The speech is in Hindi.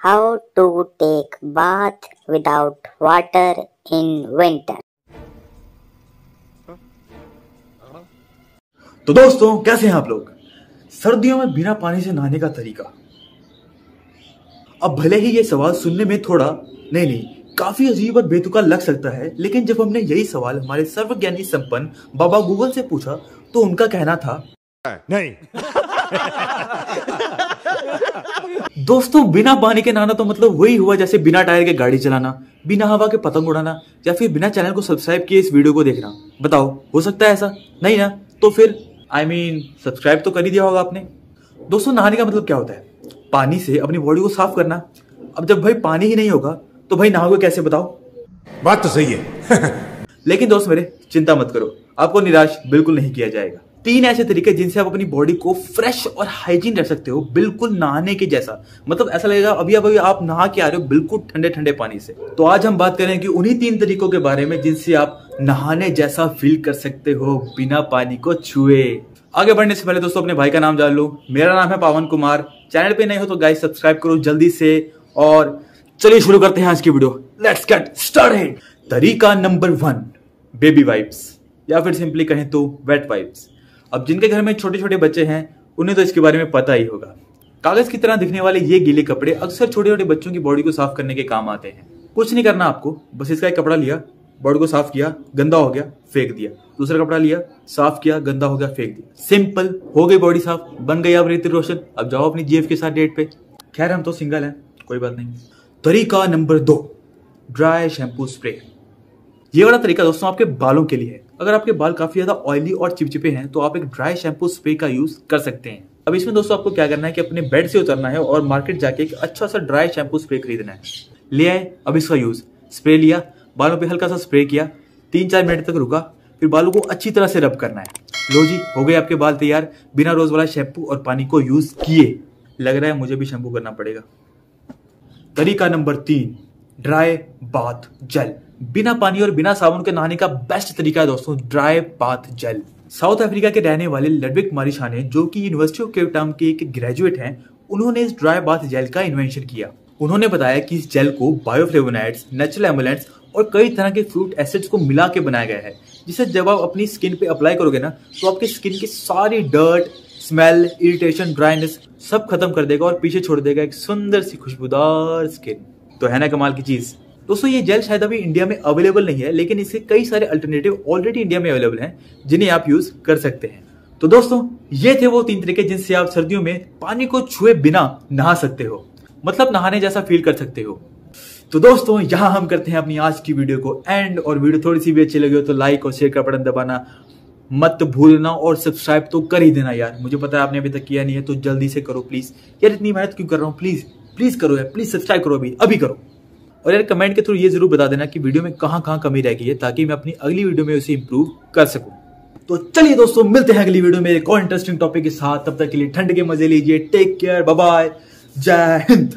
How to take bath without water in winter. तो दोस्तों कैसे हैं आप लोग? सर्दियों में बिना पानी से नहाने का तरीका। अब भले ही ये सवाल सुनने में थोड़ा नहीं नहीं काफ़ी अजीब और बेतुका लग सकता है लेकिन जब हमने यही सवाल हमारे सर्वज्ञानी संपन्न बाबा गूगल से पूछा तो उनका कहना था नहीं। दोस्तों बिना पानी के नहाना तो मतलब वही हुआ जैसे बिना टायर के गाड़ी चलाना बिना हवा के पतंग उड़ाना या फिर बिना चैनल को सब्सक्राइब किए इस वीडियो को देखना। बताओ हो सकता है ऐसा? नहीं ना? तो फिर आई मीन सब्सक्राइब तो कर ही दिया होगा आपने। दोस्तों नहाने का मतलब क्या होता है? पानी से अपनी बॉडी को साफ़ करना। अब जब भाई पानी ही नहीं होगा तो भाई नहाओगे कैसे बताओ? बात तो सही है। लेकिन दोस्त मेरे चिंता मत करो। आपको निराश बिल्कुल नहीं किया जाएगा। तीन ऐसे तरीके जिनसे आप अपनी बॉडी को फ्रेश और हाइजीन रख सकते हो, बिल्कुल नहाने के जैसा। मतलब ऐसा लगेगा, अभी अभी आप नहा के आ रहे हो बिल्कुल ठंडे ठंडे पानी से। तो आज हम बात करें कि उन्हीं तीन तरीकों के बारे में जिनसे आप नहाने जैसा फील कर सकते हो बिना पानी को छुए। आगे बढ़ने से पहले दोस्तों, अपने भाई का नाम जान लो। मेरा नाम है पावन कुमार। चैनल पे नहीं हो तो गाइस सब्सक्राइब करो जल्दी से। और चलिए शुरू करते हैं आज की वीडियो लेट्स गेट स्टार्टेड तरीका नंबर वन बेबी वाइप्स या फिर सिंपली कहें तो वेट वाइप्स अब जिनके घर में छोटे छोटे बच्चे हैं, उन्हें तो इसके बारे में पता ही होगा। कागज़ की तरह दिखने वाले ये गीले कपड़े अक्सर छोटे छोटे बच्चों की बॉडी को साफ़ करने के काम आते हैं। कुछ नहीं करना आपको, बस इसका एक कपड़ा लिया, बॉडी को साफ़ किया, गंदा हो गया, फेंक दिया। दूसरा कपड़ा लिया, साफ़ किया, गंदा हो गया, फेंक दिया। सिंपल, हो गई बॉडी साफ़, बन गई अब ऋतिक रोशन, अब जाओ अपनी जीएफ के साथ डेट पे। खैर, हम तो सिंगल हैं, कोई बात नहीं। तरीका नंबर दो ड्राई शैम्पू स्प्रे ये वाला तरीका दोस्तों आपके बालों के लिए है। अगर आपके बाल काफ़ी ज़्यादा ऑयली और चिपचिपे हैं तो आप एक ड्राई शैम्पू स्प्रे का यूज़ कर सकते हैं। अब इसमें दोस्तों आपको क्या करना है कि अपने बेड से उतरना है और मार्केट जाके एक अच्छा सा ड्राई शैम्पू स्प्रे खरीदना है। ले आए, अब इसका यूज़ स्प्रे लिया, बालों पे हल्का सा स्प्रे किया तीन चार मिनट तक रुका, फिर बालों को अच्छी तरह से रब करना है। लो जी, हो गए आपके बाल तैयार। बिना रोज वाला शैम्पू और पानी को यूज़ किए। लग रहा है मुझे भी शैम्पू करना पड़ेगा। तरीका नंबर तीन ड्राई बाथ जेल बिना पानी और बिना साबुन के नहाने का बेस्ट तरीका है दोस्तों dry bath gel South Africa के रहने वाले लडविक मारिशा ने, जो कि यूनिवर्सिटी ऑफ़ केपटाउन के एक ग्रेजुएट हैं, उन्होंने इस ड्राई बाथ जेल का इन्वेंशन किया। उन्होंने बताया कि इस जेल को बायोफ्लेवोनाइड्स नेचुरल एमुलेंट्स और कई तरह के फ्रूट एसिड्स को मिला के बनाया गया है, जिसे जब आप अपनी स्किन पे अप्लाई करोगे ना तो आपकी स्किन की सारी डर्ट स्मेल इरिटेशन ड्राइनेस सब खत्म कर देगा और पीछे छोड़ देगा एक सुंदर सी खुशबूदार स्किन तो है ना कमाल की चीज़? दोस्तों, ये जेल शायद अभी इंडिया में अवेलेबल नहीं है, लेकिन इसके कई सारे अल्टरनेटिव ऑलरेडी इंडिया में अवेलेबल हैं, जिन्हें आप यूज़ कर सकते हैं। तो दोस्तों, ये थे वो तीन तरीके जिनसे आप सर्दियों में पानी को छुए बिना नहा सकते हो मतलब नहाने जैसा फील कर सकते हो। तो दोस्तों, यहाँ हम करते हैं अपनी आज की वीडियो को एंड और वीडियो थोड़ी सी भी अच्छी लगी हो तो लाइक और शेयर का बटन दबाना मत भूलना, और सब्सक्राइब तो कर ही देना यार। मुझे पता है आपने अभी तक किया नहीं है तो जल्दी से करो प्लीज़ यार, इतनी मेहनत क्यों कर रहा हूँ? प्लीज़ प्लीज़ करो यार प्लीज़ सब्सक्राइब करो अभी अभी करो। और यार कमेंट के थ्रू ये ज़रूर बता देना कि वीडियो में कहाँ कहाँ कमी रह गई है ताकि मैं अपनी अगली वीडियो में उसे इंप्रूव कर सकूँ। तो चलिए दोस्तों, मिलते हैं अगली वीडियो में एक और इंटरेस्टिंग टॉपिक के साथ। तब तक के लिए ठंड के मज़े लीजिए। टेक केयर बाय जय हिंद।